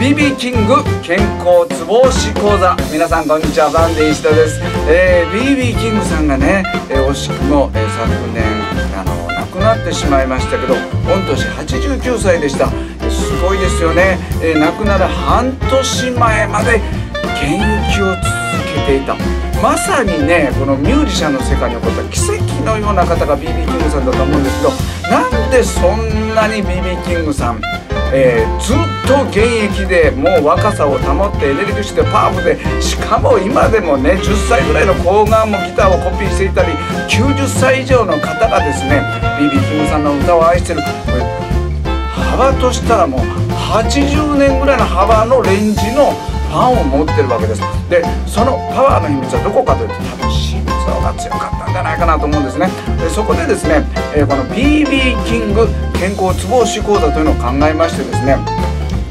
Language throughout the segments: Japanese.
BB キング健康ツボ押し講座。皆さんこんにちはバンディ石田です、えー、BB キングさんがね、えー、惜しくも、えー、昨年あの亡くなってしまいましたけど御年89歳でした、すごいですよね、えー、亡くなる半年前まで研究を続けていた。まさにねこのミュージシャンの世界に起こった奇跡のような方が BB キングさんだと思うんですけどなんでそんなに BB キングさん。えー、ずっと現役でもう若さを保ってエネルギッシュでパワフルでしかも今でもね10歳ぐらいの高顔もギターをコピーしていたり90歳以上の方がですね BB キングさんの歌を愛してる。これ幅としたらもう80年ぐらいの幅のレンジのファンを持ってるわけです。でそのパワーの秘密はどこかというと多分心臓が強かった。ゃないかなと思うんですね。でそこでですね、え、この BB キング健康ツボ押し講座というのを考えましてですね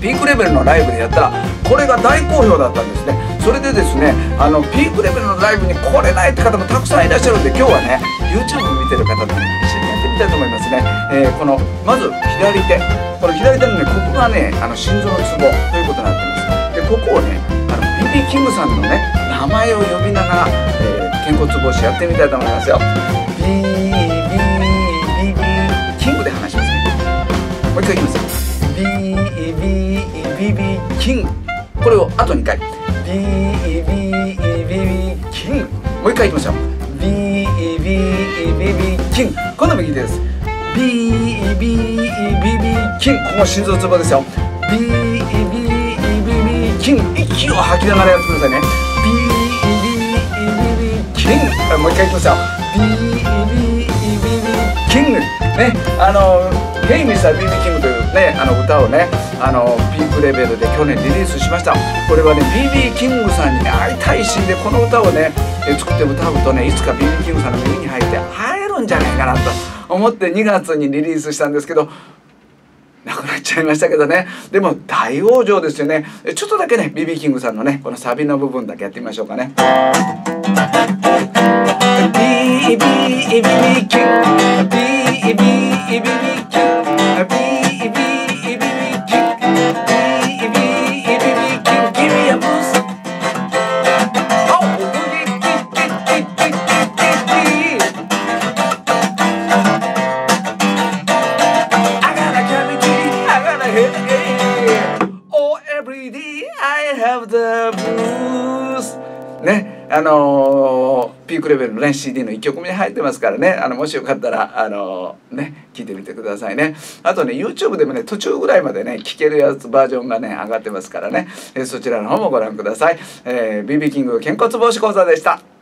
ピークレベルのライブでやったらこれが大好評だったんですね。それでですねあのピークレベルのライブに来れないって方もたくさんいらっしゃるんで今日はね YouTube 見てる方と、ね、一緒にやってみたいと思いますね、えー、このまず左手。この左手のねここがねあの心臓のツボということになってます。でここをねあの BB キングさんのね名前を呼びながら、えー、肩骨帽子やってみたいと思いますよ。BBBB キングで話しますね。もう一回いきますよ。BBBB キング。これをあと2回 BBBB キング。もう一回いきましょう。BBBB キング。今度右手です。BBBB キング。ここ心臓ツボですよ。BB キン息を吐きながらやってくださいね。ビービービーキングもう一回いきますよビービビキング。ね。あの「ヘイミスタービビキング」というねあの歌をねあのピークレベルで去年リリースしました。これはね BB キングさんに、会いたいしでこの歌をね作って歌うとねいつか BB キングさんの耳に入って会えるんじゃないかなと思って2月にリリースしたんですけどなくなっちゃいましたけどね。でも大往生ですよね。ちょっとだけね BB キングさんのねこのサビの部分だけやってみましょうかね。BB キング BB キングねあの、ピークレベルのね CD の1曲目に入ってますからね。あのもしよかったらあの、ね聞いてみてくださいね。あとね YouTube でもね途中ぐらいまでね聴けるやつバージョンがね上がってますからね、え、そちらの方もご覧ください、えー、BB キング健骨防止講座でした。